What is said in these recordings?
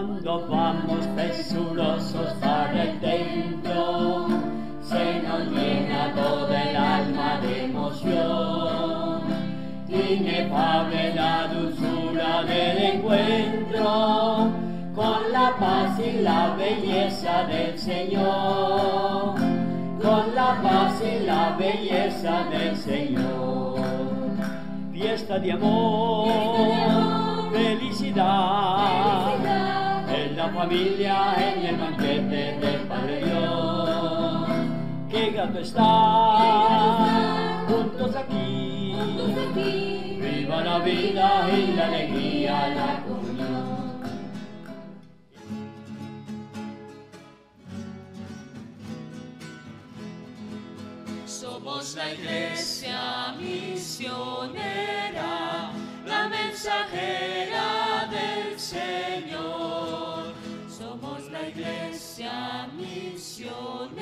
todos vamos presurosos para el templo, se nos llena toda el alma de emoción. Inefable la dulzura del encuentro con la paz y la belleza del Señor, con la paz y la belleza del Señor. Fiesta de amor, felicidad, familia, en el banquete del Padre Dios. Qué gato está, juntos aquí, viva la vida y la alegría, la comunión. Somos la iglesia misionera, iglesia misionera,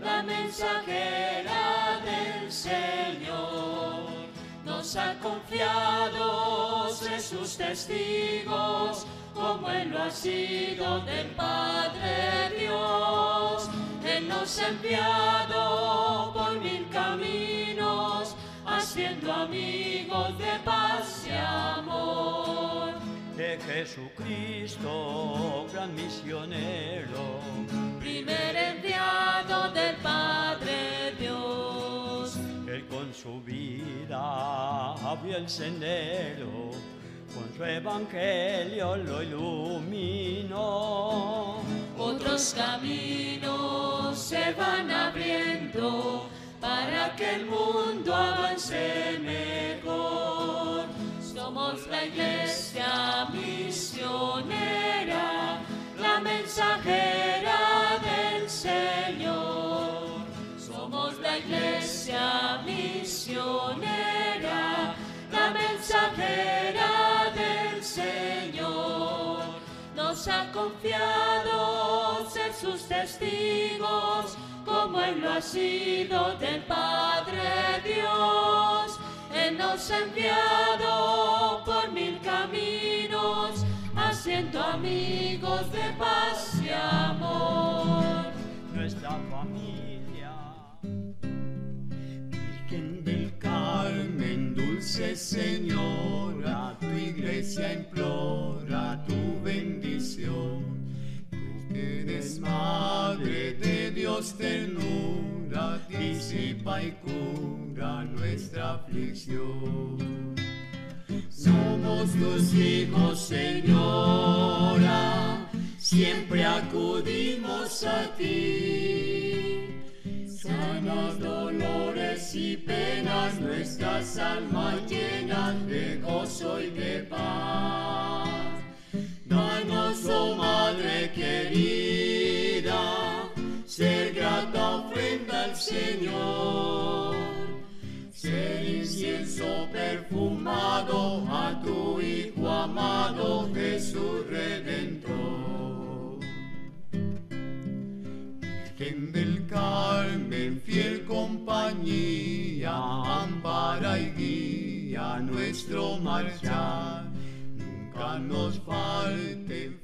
la mensajera del Señor. Nos ha confiado ser sus testigos, como Él lo ha sido del Padre Dios. Él nos ha enviado por mil caminos, haciendo amigos de paz Jesucristo, gran misionero, Primer enviado del Padre Dios. Él con su vida abrió el sendero, con su evangelio lo iluminó. Otros caminos se van abriendo para que el mundo avance mejor. Somos la iglesia mensajera del Señor. Somos la iglesia misionera, la mensajera del Señor. Nos ha confiado ser sus testigos, como Él lo ha sido del Padre Dios. Él nos ha enviado por mil caminos, haciendo amigos de paz Señora, tu iglesia implora tu bendición. Tú eres madre de Dios ternura, disipa y cura nuestra aflicción. Somos tus hijos, Señora, siempre acudimos a ti. Sanas dolores y penas, nuestras almas llenas de gozo y de paz. Danos, oh Madre querida, ser grata ofrenda al Señor. Ser incienso perfumado Virgen del Carmen, fiel compañía, ampara y guía nuestro marchar. Nunca nos falte